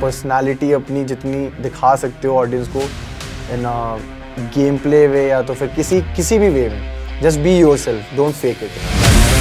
Personality अपनी जितनी दिखा सकते हो ऑडियंस को इन गेम प्ले वे या तो फिर किसी किसी भी वे में. Just be yourself don't fake it